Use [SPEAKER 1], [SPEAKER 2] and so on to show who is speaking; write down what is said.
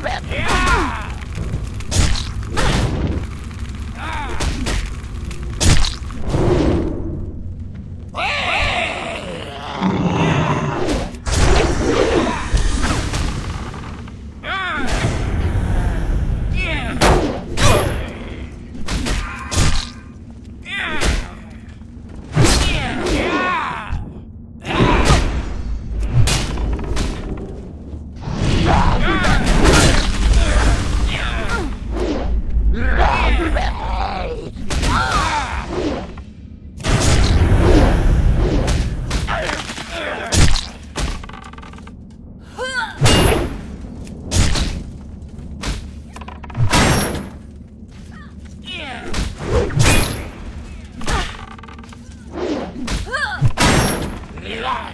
[SPEAKER 1] Blah, blah.